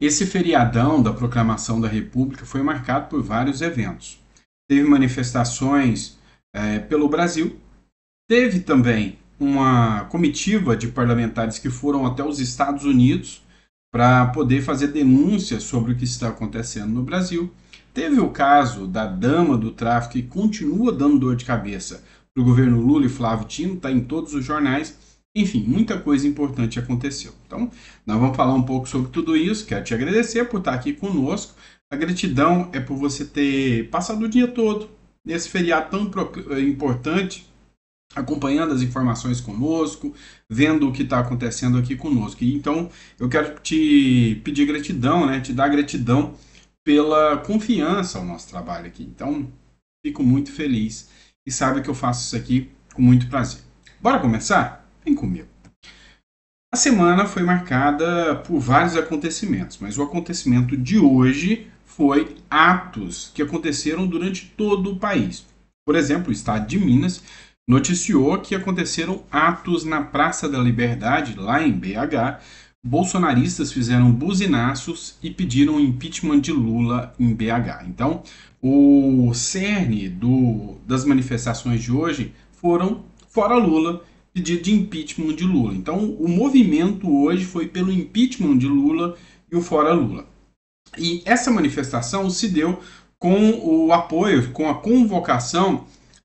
esse feriadão da proclamação da República foi marcado por vários eventos. Teve manifestações é, pelo Brasil, teve também uma comitiva de parlamentares que foram até os Estados Unidos para poder fazer denúncias sobre o que está acontecendo no Brasil. Teve o caso da dama do tráfico que continua dando dor de cabeça para o governo Lula e Flávio Tino, está em todos os jornais. Enfim, muita coisa importante aconteceu. Então, nós vamos falar um pouco sobre tudo isso. Quero te agradecer por estar aqui conosco. A gratidão é por você ter passado o dia todo nesse feriado tão importante acompanhando as informações conosco, vendo o que está acontecendo aqui conosco. Então, eu quero te pedir gratidão, né? Te dar gratidão pela confiança ao nosso trabalho aqui. Então, fico muito feliz e sabe que eu faço isso aqui com muito prazer. Bora começar? Vem comigo. A semana foi marcada por vários acontecimentos, mas o acontecimento de hoje foi atos que aconteceram durante todo o país. Por exemplo, o estado de Minas noticiou que aconteceram atos na Praça da Liberdade, lá em BH. Bolsonaristas fizeram buzinaços e pediram impeachment de Lula em BH. Então, o cerne do, das manifestações de hoje foram fora Lula, pedido de impeachment de Lula. Então, o movimento hoje foi pelo impeachment de Lula e o fora Lula. E essa manifestação se deu com o apoio, com a convocação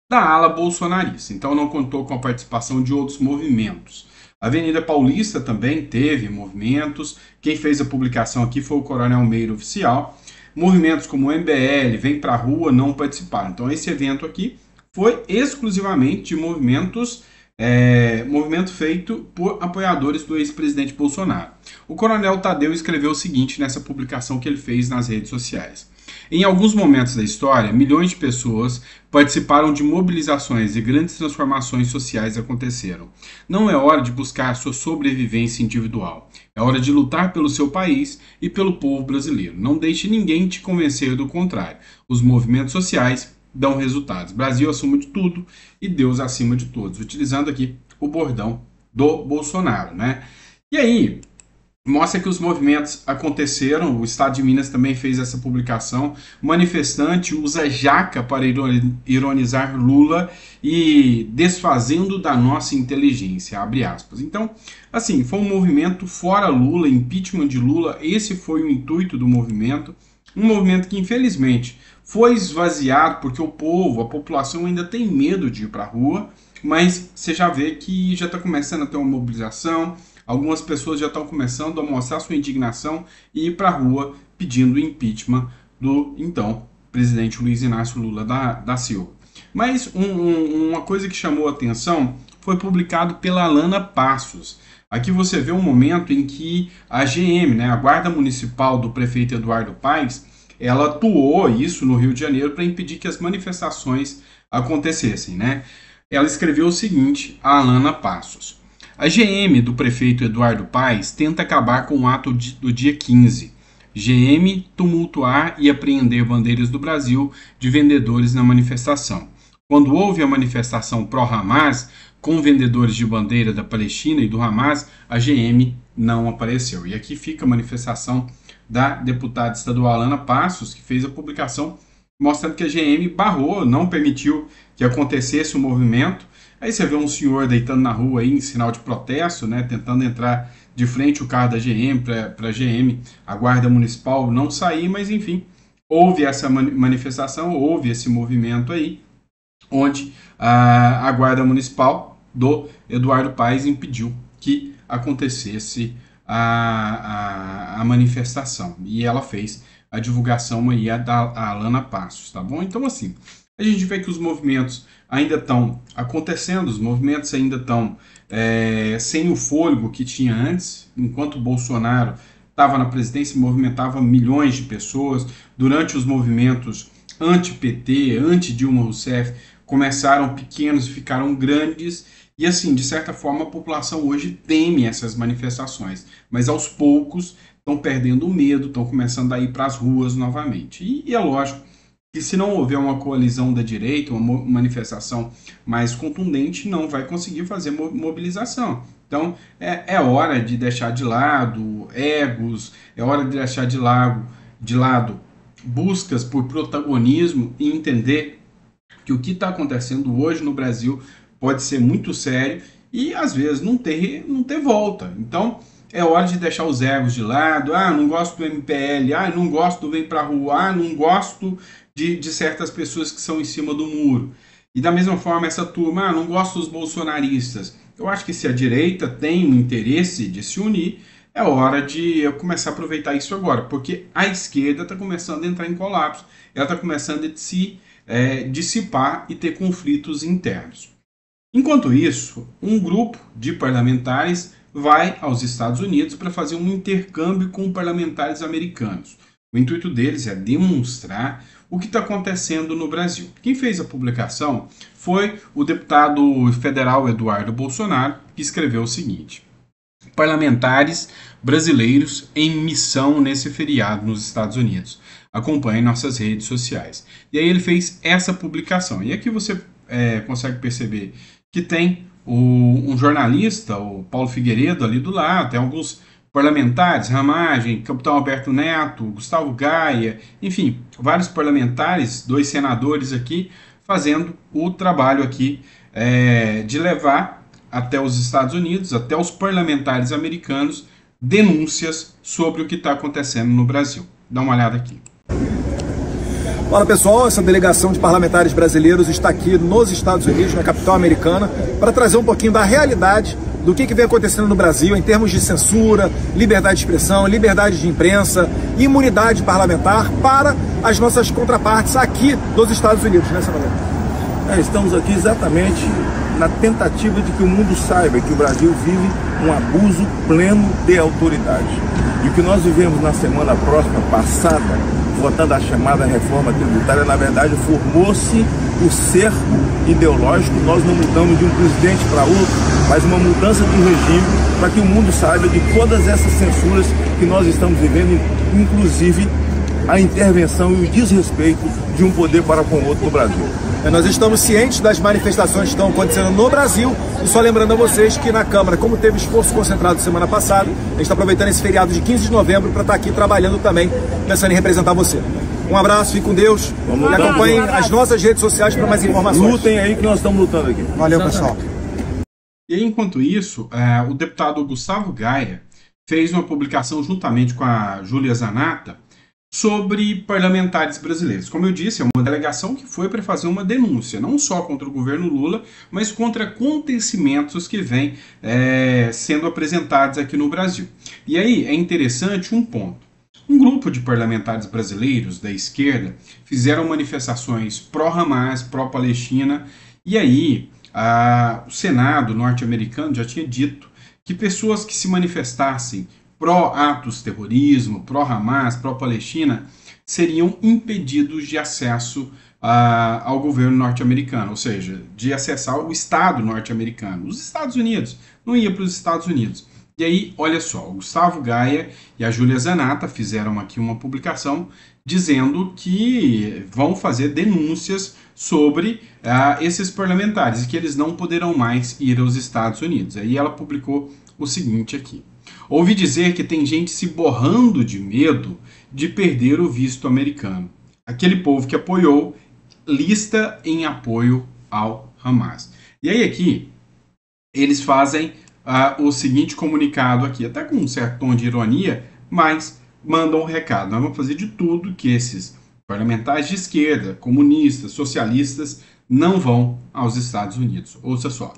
da ala bolsonarista. Então não contou com a participação de outros movimentos. A Avenida Paulista também teve movimentos. Quem fez a publicação aqui foi o Coronel Meiro Oficial. Movimentos como o MBL, Vem Pra Rua, não participaram. Então esse evento aqui foi exclusivamente de movimentos é, movimento feito por apoiadores do ex-presidente Bolsonaro. O coronel Tadeu escreveu o seguinte nessa publicação que ele fez nas redes sociais. Em alguns momentos da história, milhões de pessoas participaram de mobilizações e grandes transformações sociais aconteceram. Não é hora de buscar sua sobrevivência individual. É hora de lutar pelo seu país e pelo povo brasileiro. Não deixe ninguém te convencer do contrário. Os movimentos sociais dão resultados. Brasil acima de tudo e Deus acima de todos. Utilizando aqui o bordão do Bolsonaro, né? E aí, mostra que os movimentos aconteceram. O Estado de Minas também fez essa publicação. Manifestante usa jaca para ironizar Lula e desfazendo da nossa inteligência, abre aspas. Então, assim, foi um movimento fora Lula, impeachment de Lula. Esse foi o intuito do movimento. Um movimento que, infelizmente, foi esvaziado porque o povo, a população ainda tem medo de ir para a rua, mas você já vê que já está começando a ter uma mobilização, algumas pessoas já estão começando a mostrar sua indignação e ir para a rua pedindo impeachment do então presidente Luiz Inácio Lula da, da Silva. Mas um, um, uma coisa que chamou atenção foi publicado pela Alana Passos. Aqui você vê um momento em que a GM, né, a Guarda Municipal do prefeito Eduardo Paes, ela atuou isso no Rio de Janeiro para impedir que as manifestações acontecessem. Né? Ela escreveu o seguinte a Alana Passos. A GM do prefeito Eduardo Paes tenta acabar com o ato do dia 15. GM tumultuar e apreender bandeiras do Brasil de vendedores na manifestação. Quando houve a manifestação pró-Hamas, com vendedores de bandeira da Palestina e do Hamas, a GM não apareceu. E aqui fica a manifestação da deputada estadual Ana Passos, que fez a publicação mostrando que a GM barrou, não permitiu que acontecesse o movimento. Aí você vê um senhor deitando na rua aí em sinal de protesto, né, tentando entrar de frente o carro da GM para a GM, a guarda municipal não sair, mas enfim, houve essa manifestação, houve esse movimento aí, onde a, a guarda municipal do Eduardo Paes impediu que acontecesse a, a, a manifestação. E ela fez a divulgação aí a da a Alana Passos, tá bom? Então, assim, a gente vê que os movimentos ainda estão acontecendo, os movimentos ainda estão é, sem o fôlego que tinha antes, enquanto Bolsonaro estava na presidência, movimentava milhões de pessoas. Durante os movimentos anti-PT, anti-Dilma Rousseff, começaram pequenos e ficaram grandes e assim, de certa forma, a população hoje teme essas manifestações, mas aos poucos estão perdendo o medo, estão começando a ir para as ruas novamente. E, e, é lógico que se não houver uma coalizão da direita, uma manifestação mais contundente, não vai conseguir fazer mobilização. Então é, é hora de deixar de lado egos, é hora de deixar de lado, de lado buscas por protagonismo e entender que o que está acontecendo hoje no Brasil pode ser muito sério e às vezes não ter, não ter volta. Então é hora de deixar os egos de lado. Ah, não gosto do MPL, ah, não gosto do Vem Pra Rua, ah, não gosto de, de certas pessoas que são em cima do muro. E da mesma forma, essa turma, ah, não gosto dos bolsonaristas. Eu acho que se a direita tem um interesse de se unir, é hora de eu começar a aproveitar isso agora, porque a esquerda está começando a entrar em colapso, ela está começando a se é, dissipar e ter conflitos internos. Enquanto isso, um grupo de parlamentares vai aos Estados Unidos para fazer um intercâmbio com parlamentares americanos. O intuito deles é demonstrar o que está acontecendo no Brasil. Quem fez a publicação foi o deputado federal Eduardo Bolsonaro, que escreveu o seguinte: Parlamentares brasileiros em missão nesse feriado nos Estados Unidos. Acompanhe nossas redes sociais. E aí ele fez essa publicação. E aqui você é, consegue perceber que tem o, um jornalista, o Paulo Figueiredo, ali do lado, tem alguns parlamentares, Ramagem, Capitão Alberto Neto, Gustavo Gaia, enfim, vários parlamentares, dois senadores aqui, fazendo o trabalho aqui é, de levar até os Estados Unidos, até os parlamentares americanos, denúncias sobre o que está acontecendo no Brasil. Dá uma olhada aqui. Fala pessoal, essa delegação de parlamentares brasileiros está aqui nos Estados Unidos, na capital americana, para trazer um pouquinho da realidade do que, que vem acontecendo no Brasil em termos de censura, liberdade de expressão, liberdade de imprensa, imunidade parlamentar para as nossas contrapartes aqui dos Estados Unidos, né, senador? É, estamos aqui exatamente na tentativa de que o mundo saiba que o Brasil vive um abuso pleno de autoridade. E o que nós vivemos na semana próxima passada votando a chamada reforma tributária, na verdade formou-se o cerco ideológico. Nós não mudamos de um presidente para outro, mas uma mudança de regime para que o mundo saiba de todas essas censuras que nós estamos vivendo, inclusive a intervenção e o desrespeito de um poder para com o outro no Brasil. É, nós estamos cientes das manifestações que estão acontecendo no Brasil e só lembrando a vocês que na Câmara, como teve esforço concentrado semana passada, a gente está aproveitando esse feriado de 15 de novembro para estar tá aqui trabalhando também, pensando em representar você. Um abraço, fique com Deus Vamos e acompanhem as nossas redes sociais para mais informações. Lutem aí que nós estamos lutando aqui. Valeu, pessoal. E enquanto isso, é, o deputado Gustavo Gaia fez uma publicação juntamente com a Júlia Zanata sobre parlamentares brasileiros. Como eu disse, é uma delegação que foi para fazer uma denúncia, não só contra o governo Lula, mas contra acontecimentos que vêm é, sendo apresentados aqui no Brasil. E aí é interessante um ponto. Um grupo de parlamentares brasileiros da esquerda fizeram manifestações pró-Hamas, pró-Palestina, e aí a, o Senado norte-americano já tinha dito que pessoas que se manifestassem pró-atos terrorismo, pró-Hamas, pró-Palestina, seriam impedidos de acesso uh, ao governo norte-americano, ou seja, de acessar o Estado norte-americano. Os Estados Unidos, não ia para os Estados Unidos. E aí, olha só, o Gustavo Gaia e a Júlia Zanata fizeram aqui uma publicação dizendo que vão fazer denúncias sobre uh, esses parlamentares e que eles não poderão mais ir aos Estados Unidos. Aí ela publicou o seguinte aqui. Ouvi dizer que tem gente se borrando de medo de perder o visto americano. Aquele povo que apoiou lista em apoio ao Hamas. E aí aqui eles fazem uh, o seguinte comunicado aqui, até com um certo tom de ironia, mas mandam um recado. Nós vamos fazer de tudo que esses parlamentares de esquerda, comunistas, socialistas não vão aos Estados Unidos. Ouça só.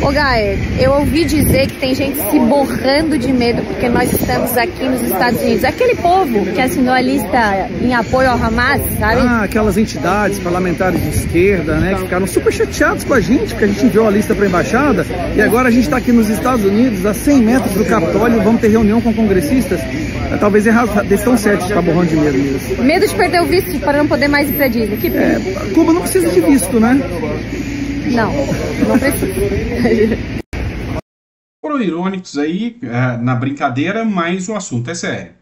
Ô Gaer, eu ouvi dizer que tem gente se borrando de medo porque nós estamos aqui nos Estados Unidos. Aquele povo que assinou a lista em apoio ao Hamas, sabe? Ah, aquelas entidades parlamentares de esquerda, né, que ficaram super chateados com a gente, porque a gente enviou a lista para a embaixada e agora a gente está aqui nos Estados Unidos, a 100 metros do Capitólio, vamos ter reunião com congressistas. É, talvez eles estão certos de estar borrando de medo mesmo. Medo de perder o visto para não poder mais ir para Disney. Que é, Cuba não precisa de visto, né? Não, não precisa. Foram irônicos aí é, na brincadeira, mas o assunto é sério.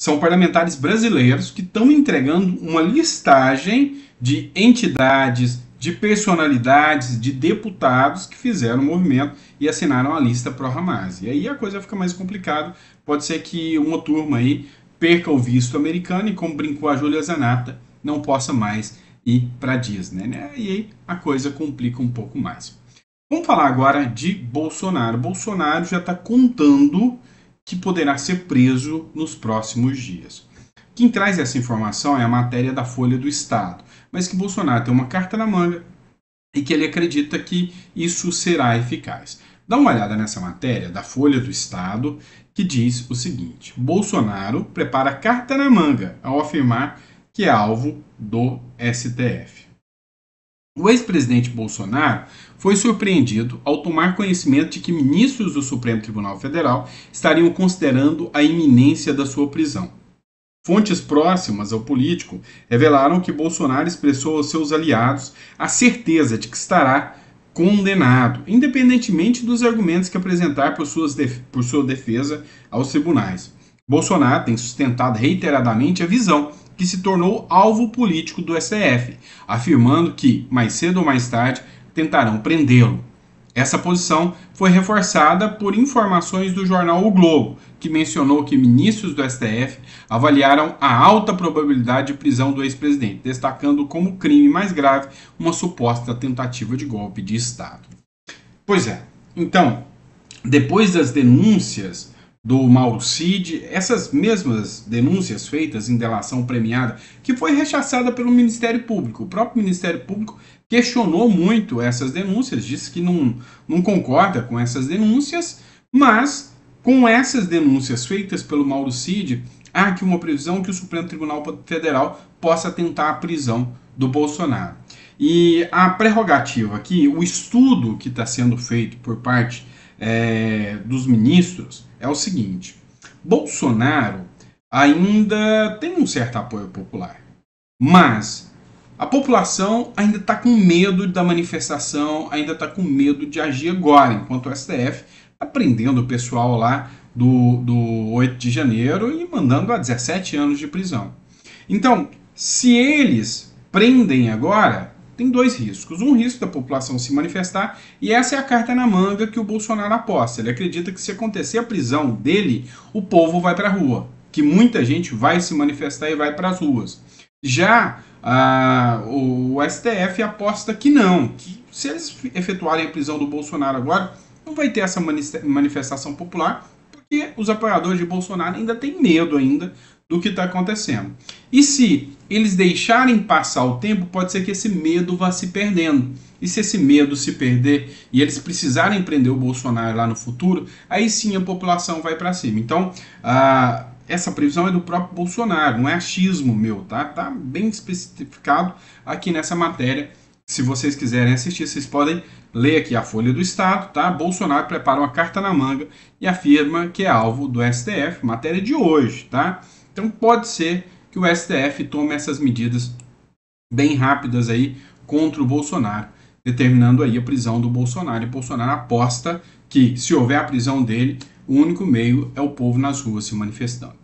São parlamentares brasileiros que estão entregando uma listagem de entidades, de personalidades, de deputados que fizeram o movimento e assinaram a lista pro Hamas. E aí a coisa fica mais complicada. Pode ser que uma turma aí perca o visto americano e, como brincou a Júlia Zanata, não possa mais ir para Disney. Né? E aí a coisa complica um pouco mais. Vamos falar agora de Bolsonaro. Bolsonaro já está contando que poderá ser preso nos próximos dias. Quem traz essa informação é a matéria da Folha do Estado, mas que Bolsonaro tem uma carta na manga e que ele acredita que isso será eficaz. Dá uma olhada nessa matéria da Folha do Estado que diz o seguinte: Bolsonaro prepara carta na manga ao afirmar que é alvo do STF. O ex-presidente Bolsonaro foi surpreendido ao tomar conhecimento de que ministros do Supremo Tribunal Federal estariam considerando a iminência da sua prisão. Fontes próximas ao político revelaram que Bolsonaro expressou aos seus aliados a certeza de que estará condenado, independentemente dos argumentos que apresentar por, suas por sua defesa aos tribunais. Bolsonaro tem sustentado reiteradamente a visão que se tornou alvo político do STF, afirmando que, mais cedo ou mais tarde, tentarão prendê-lo. Essa posição foi reforçada por informações do jornal O Globo, que mencionou que ministros do STF avaliaram a alta probabilidade de prisão do ex-presidente, destacando como crime mais grave uma suposta tentativa de golpe de Estado. Pois é, então, depois das denúncias do Mauro Cid, essas mesmas denúncias feitas em delação premiada, que foi rechaçada pelo Ministério Público. O próprio Ministério Público questionou muito essas denúncias, disse que não, não concorda com essas denúncias, mas com essas denúncias feitas pelo Mauro Cid, há aqui uma previsão que o Supremo Tribunal Federal possa tentar a prisão do Bolsonaro. E a prerrogativa aqui, o estudo que está sendo feito por parte é, dos ministros é o seguinte: Bolsonaro ainda tem um certo apoio popular, mas a população ainda está com medo da manifestação, ainda está com medo de agir agora, enquanto o STF está prendendo o pessoal lá do, do 8 de janeiro e mandando a 17 anos de prisão. Então, se eles prendem agora, tem dois riscos. Um risco da população se manifestar, e essa é a carta na manga que o Bolsonaro aposta. Ele acredita que se acontecer a prisão dele, o povo vai para a rua, que muita gente vai se manifestar e vai para as ruas. Já ah, o, STF aposta que não, que se eles efetuarem a prisão do Bolsonaro agora, não vai ter essa manifestação popular, porque os apoiadores de Bolsonaro ainda têm medo ainda do que está acontecendo. E se eles deixarem passar o tempo, pode ser que esse medo vá se perdendo. E se esse medo se perder e eles precisarem prender o Bolsonaro lá no futuro, aí sim a população vai para cima. Então, ah, essa previsão é do próprio Bolsonaro, não é achismo meu, tá? Tá bem especificado aqui nessa matéria. Se vocês quiserem assistir, vocês podem ler aqui a Folha do Estado, tá? Bolsonaro prepara uma carta na manga e afirma que é alvo do STF, matéria de hoje, tá? Então pode ser que o STF tome essas medidas bem rápidas aí contra o Bolsonaro, determinando aí a prisão do Bolsonaro. E Bolsonaro aposta que se houver a prisão dele, o único meio é o povo nas ruas se manifestando.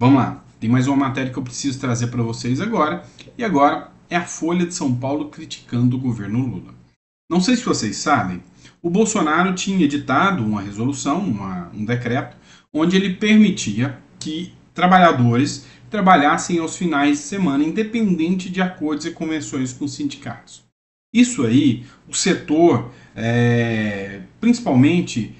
Vamos lá, tem mais uma matéria que eu preciso trazer para vocês agora, e agora é a Folha de São Paulo criticando o governo Lula. Não sei se vocês sabem, o Bolsonaro tinha editado uma resolução, uma, um decreto, onde ele permitia que trabalhadores trabalhassem aos finais de semana, independente de acordos e convenções com os sindicatos. Isso aí, o setor, é, principalmente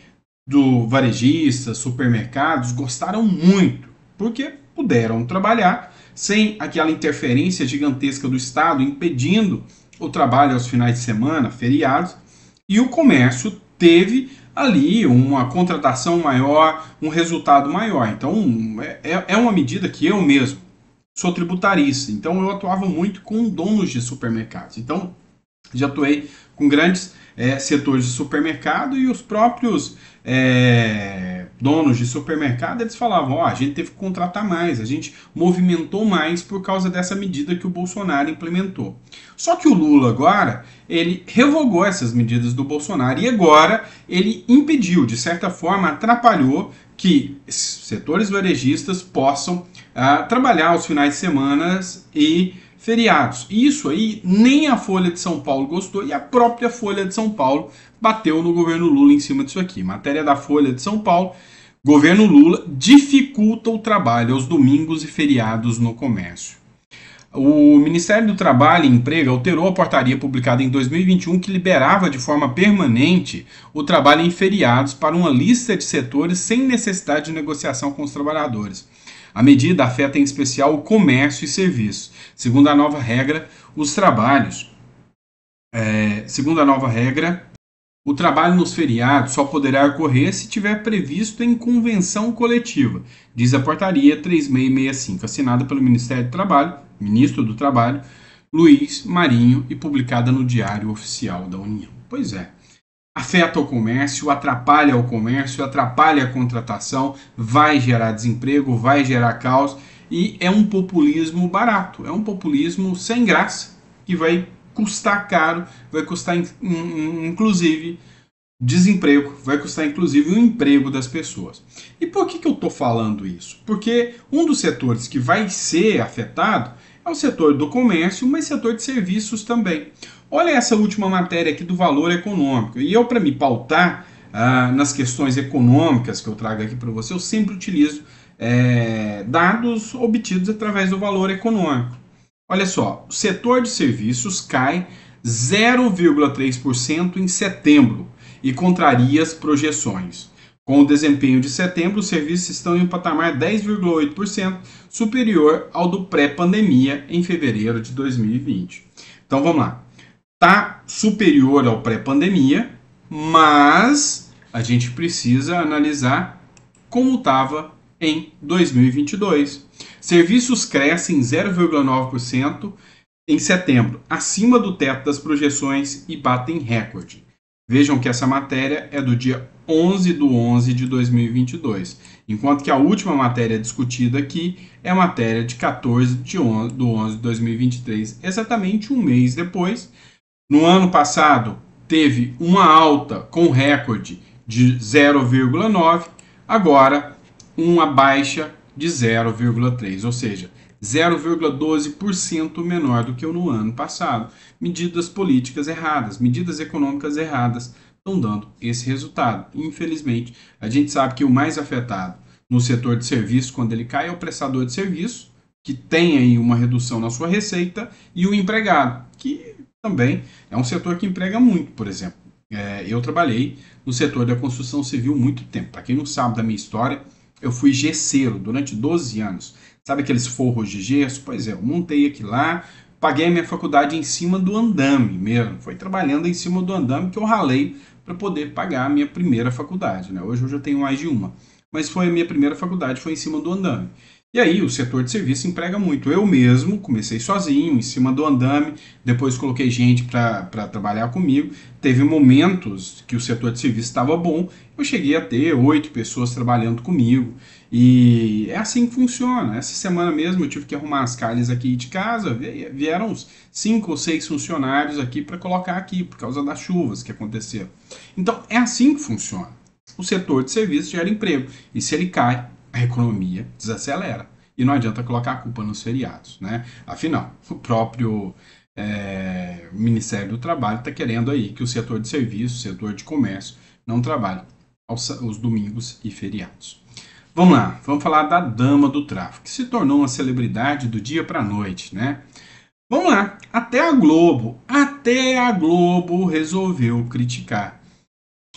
do varejista, supermercados, gostaram muito, porque puderam trabalhar sem aquela interferência gigantesca do Estado impedindo o trabalho aos finais de semana, feriados, e o comércio teve ali uma contratação maior, um resultado maior. Então, é, é uma medida que eu mesmo sou tributarista, então eu atuava muito com donos de supermercados. Então, já atuei com grandes é, setores de supermercado e os próprios é, donos de supermercado eles falavam: ó, oh, a gente teve que contratar mais, a gente movimentou mais por causa dessa medida que o Bolsonaro implementou. Só que o Lula agora ele revogou essas medidas do Bolsonaro e agora ele impediu, de certa forma, atrapalhou que setores varejistas possam ah, trabalhar aos finais de semana e feriados. Isso aí nem a Folha de São Paulo gostou e a própria Folha de São Paulo bateu no governo Lula em cima disso aqui. Matéria da Folha de São Paulo. Governo Lula dificulta o trabalho aos domingos e feriados no comércio. O Ministério do Trabalho e Emprego alterou a portaria publicada em 2021 que liberava de forma permanente o trabalho em feriados para uma lista de setores sem necessidade de negociação com os trabalhadores. A medida afeta em especial o comércio e serviços. Segundo a nova regra, os trabalhos. É, segundo a nova regra, o trabalho nos feriados só poderá ocorrer se tiver previsto em convenção coletiva, diz a portaria 3665, assinada pelo Ministério do Trabalho, ministro do Trabalho, Luiz Marinho e publicada no Diário Oficial da União. Pois é. Afeta o comércio, atrapalha o comércio, atrapalha a contratação, vai gerar desemprego, vai gerar caos e é um populismo barato, é um populismo sem graça que vai custar caro, vai custar inclusive desemprego, vai custar inclusive o emprego das pessoas. E por que, que eu estou falando isso? Porque um dos setores que vai ser afetado é o setor do comércio, mas setor de serviços também. Olha essa última matéria aqui do valor econômico. E eu, para me pautar ah, nas questões econômicas que eu trago aqui para você, eu sempre utilizo é, dados obtidos através do valor econômico. Olha só, o setor de serviços cai 0,3% em setembro e contraria as projeções. Com o desempenho de setembro, os serviços estão em um patamar 10,8% superior ao do pré-pandemia em fevereiro de 2020. Então vamos lá. Está superior ao pré-pandemia, mas a gente precisa analisar como estava em 2022. Serviços crescem 0,9% em setembro, acima do teto das projeções e batem recorde. Vejam que essa matéria é do dia 11 de 11 de 2022, enquanto que a última matéria discutida aqui é a matéria de 14 de 11 de 11 de 2023, exatamente um mês depois. No ano passado, teve uma alta com recorde de 0,9, agora uma baixa de 0,3, ou seja, 0,12% menor do que no ano passado. Medidas políticas erradas, medidas econômicas erradas estão dando esse resultado. Infelizmente, a gente sabe que o mais afetado no setor de serviço, quando ele cai, é o prestador de serviço, que tem aí uma redução na sua receita, e o empregado, que também é um setor que emprega muito, por exemplo. É, eu trabalhei no setor da construção civil muito tempo. Para quem não sabe da minha história, eu fui gesseiro durante 12 anos. Sabe aqueles forros de gesso? Pois é, eu montei aqui lá, paguei a minha faculdade em cima do andame mesmo. Foi trabalhando em cima do andame que eu ralei para poder pagar a minha primeira faculdade. Né? Hoje eu já tenho mais de uma. Mas foi a minha primeira faculdade, foi em cima do andame. E aí o setor de serviço emprega muito. Eu mesmo comecei sozinho, em cima do andame, depois coloquei gente para trabalhar comigo. Teve momentos que o setor de serviço estava bom, eu cheguei a ter oito pessoas trabalhando comigo. E é assim que funciona. Essa semana mesmo eu tive que arrumar as calhas aqui de casa, vieram uns cinco ou seis funcionários aqui para colocar aqui, por causa das chuvas que aconteceram. Então é assim que funciona. O setor de serviço gera emprego, e se ele cai, a economia desacelera. E não adianta colocar a culpa nos feriados. Né? Afinal, o próprio é, Ministério do Trabalho está querendo aí que o setor de serviço, o setor de comércio, não trabalhe aos, aos domingos e feriados. Vamos lá, vamos falar da dama do tráfico, que se tornou uma celebridade do dia para a noite, né? Vamos lá, até a Globo, até a Globo resolveu criticar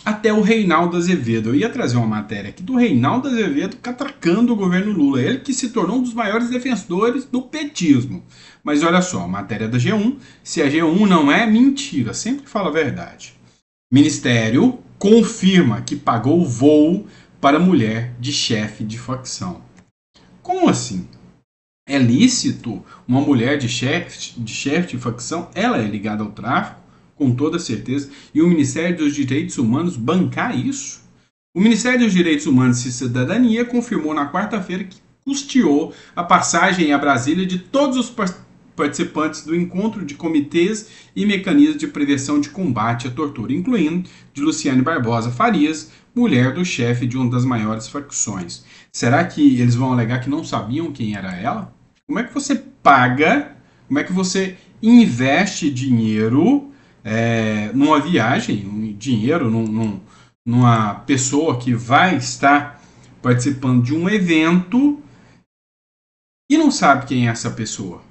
até o Reinaldo Azevedo. Eu ia trazer uma matéria aqui do Reinaldo Azevedo catracando o governo Lula. Ele que se tornou um dos maiores defensores do petismo. Mas olha só, matéria da G1. Se a G1 não é mentira, sempre fala a verdade. Ministério confirma que pagou voo para mulher de chefe de facção. Como assim? É lícito uma mulher de chefe de, chef de facção? Ela é ligada ao tráfico? com toda certeza, e o Ministério dos Direitos Humanos bancar isso? O Ministério dos Direitos Humanos e Cidadania confirmou na quarta-feira que custeou a passagem a Brasília de todos os participantes do encontro de comitês e mecanismos de prevenção de combate à tortura, incluindo de Luciane Barbosa Farias, mulher do chefe de uma das maiores facções. Será que eles vão alegar que não sabiam quem era ela? Como é que você paga Como é que você investe dinheiro é, numa viagem, um dinheiro num, num, numa pessoa que vai estar participando de um evento e não sabe quem é essa pessoa?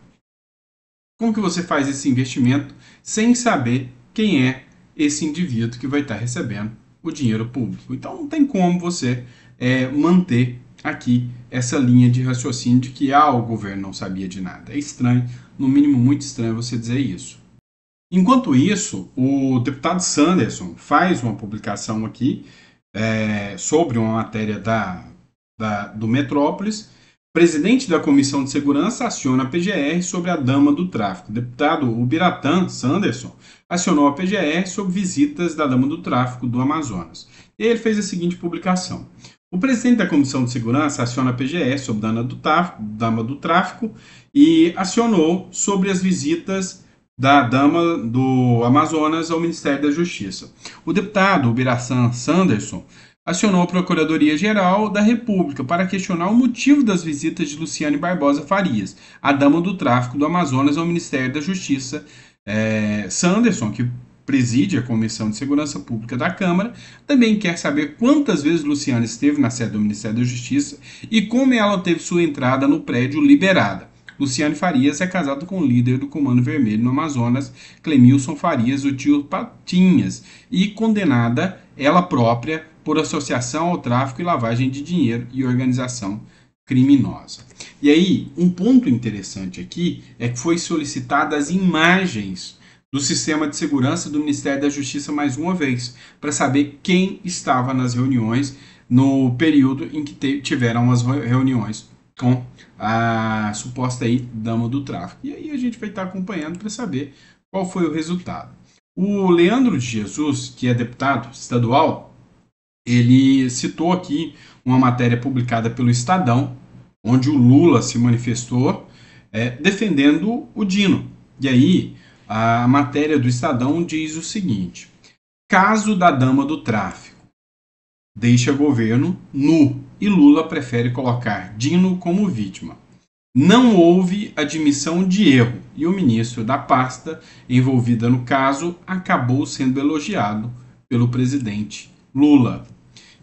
Como que você faz esse investimento sem saber quem é esse indivíduo que vai estar recebendo o dinheiro público? Então não tem como você é, manter aqui essa linha de raciocínio de que ah, o governo não sabia de nada. É estranho, no mínimo muito estranho você dizer isso. Enquanto isso, o deputado Sanderson faz uma publicação aqui é, sobre uma matéria da, da, do Metrópolis. Presidente da Comissão de Segurança aciona a PGR sobre a dama do tráfico. Deputado Ubiratã Sanderson acionou a PGR sobre visitas da dama do tráfico do Amazonas. Ele fez a seguinte publicação. O presidente da Comissão de Segurança aciona a PGR sobre dama do tráfico, dama do tráfico e acionou sobre as visitas da Dama do Amazonas ao Ministério da Justiça. O deputado Ubiraçan Sanderson acionou a Procuradoria-Geral da República para questionar o motivo das visitas de Luciane Barbosa Farias, a dama do tráfico do Amazonas ao Ministério da Justiça. É, Sanderson, que preside a Comissão de Segurança Pública da Câmara, também quer saber quantas vezes Luciane esteve na sede do Ministério da Justiça e como ela teve sua entrada no prédio liberada. Luciane Farias é casado com o líder do Comando Vermelho no Amazonas, Clemilson Farias, o tio Patinhas, e condenada ela própria por associação ao tráfico e lavagem de dinheiro e organização criminosa. E aí, um ponto interessante aqui é que foi solicitadas imagens do sistema de segurança do Ministério da Justiça mais uma vez, para saber quem estava nas reuniões no período em que tiveram as reuniões com a suposta aí dama do tráfico. E aí a gente vai estar acompanhando para saber qual foi o resultado. O Leandro de Jesus, que é deputado estadual, ele citou aqui uma matéria publicada pelo Estadão, onde o Lula se manifestou é, defendendo o Dino. E aí a matéria do Estadão diz o seguinte: caso da dama do tráfico deixa governo nu e Lula prefere colocar Dino como vítima. Não houve admissão de erro e o ministro da pasta envolvida no caso acabou sendo elogiado pelo presidente Lula.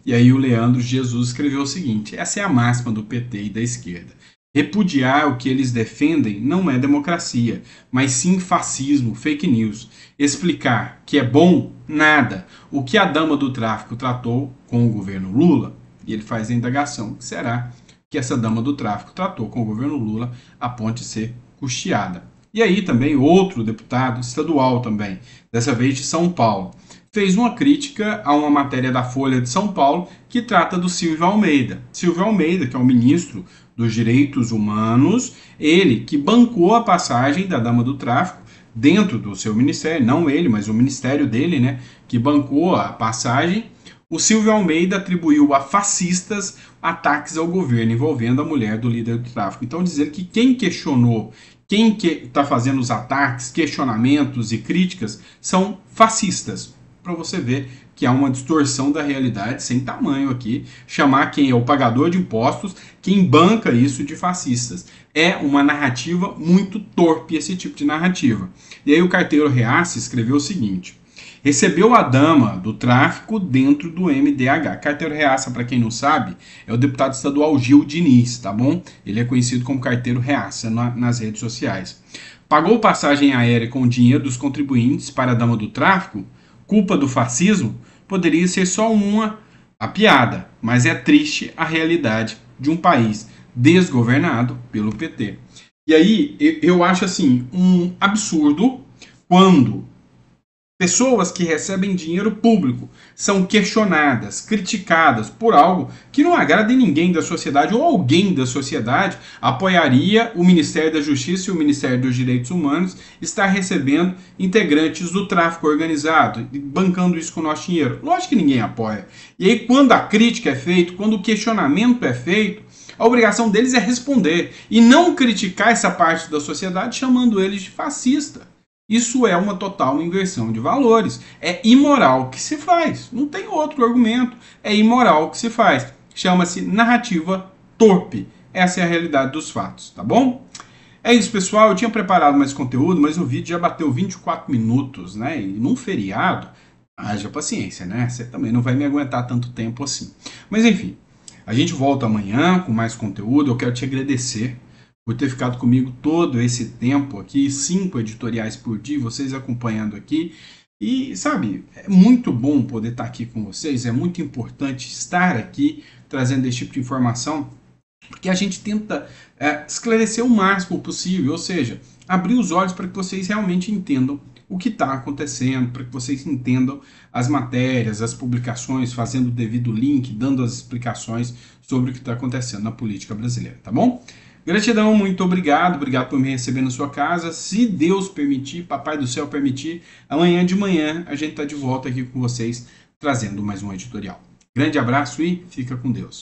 E aí o Leandro Jesus escreveu o seguinte: essa é a máxima do PT e da esquerda. Repudiar o que eles defendem não é democracia, mas sim fascismo, fake news. Explicar que é bom, nada. O que a dama do tráfico tratou com o governo Lula, e ele faz a indagação, que será que essa dama do tráfico tratou com o governo Lula a ponte ser custeada. E aí também outro deputado estadual também, dessa vez de São Paulo, fez uma crítica a uma matéria da Folha de São Paulo que trata do Silvio Almeida. Silvio Almeida, que é o ministro dos Direitos Humanos, ele que bancou a passagem da dama do tráfico dentro do seu ministério, não ele, mas o ministério dele, né, que bancou a passagem. O Silvio Almeida atribuiu a fascistas ataques ao governo envolvendo a mulher do líder do tráfico. Então, dizer que quem questionou, quem está que fazendo os ataques, questionamentos e críticas são fascistas. Para você ver que há uma distorção da realidade sem tamanho aqui, chamar quem é o pagador de impostos, quem banca isso de fascistas. É uma narrativa muito torpe esse tipo de narrativa. E aí o carteiro Reace escreveu o seguinte: recebeu a dama do tráfico dentro do MDH. Carteiro Reaça, para quem não sabe, é o deputado estadual Gil Diniz, tá bom? Ele é conhecido como Carteiro Reaça na, nas redes sociais. Pagou passagem aérea com o dinheiro dos contribuintes para a dama do tráfico? Culpa do fascismo? poderia ser só uma a piada, mas é triste a realidade de um país desgovernado pelo PT. E aí eu acho assim um absurdo quando Pessoas que recebem dinheiro público são questionadas, criticadas por algo que não agrada em ninguém da sociedade ou alguém da sociedade apoiaria o Ministério da Justiça e o Ministério dos Direitos Humanos estar recebendo integrantes do tráfico organizado, bancando isso com o nosso dinheiro. Lógico que ninguém apoia. E aí, quando a crítica é feita, quando o questionamento é feito, a obrigação deles é responder e não criticar essa parte da sociedade chamando eles de fascista. Isso é uma total inversão de valores. É imoral que se faz. Não tem outro argumento. É imoral que se faz. Chama-se narrativa torpe. Essa é a realidade dos fatos, tá bom? É isso, pessoal. Eu tinha preparado mais conteúdo, mas o vídeo já bateu 24 minutos, né? E num feriado, haja paciência, né? Você também não vai me aguentar tanto tempo assim. Mas enfim, a gente volta amanhã com mais conteúdo. Eu quero te agradecer por ter ficado comigo todo esse tempo aqui, cinco editoriais por dia, vocês acompanhando aqui. E, sabe, é muito bom poder estar aqui com vocês, é muito importante estar aqui trazendo esse tipo de informação, porque a gente tenta é, esclarecer o máximo possível, ou seja, abrir os olhos para que vocês realmente entendam o que está acontecendo, para que vocês entendam as matérias, as publicações, fazendo o devido link, dando as explicações sobre o que está acontecendo na política brasileira, tá bom? Gratidão, muito obrigado, obrigado por me receber na sua casa. Se Deus permitir, Papai do Céu permitir, amanhã de manhã a gente está de volta aqui com vocês, trazendo mais um editorial. Grande abraço e fica com Deus.